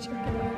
Чао.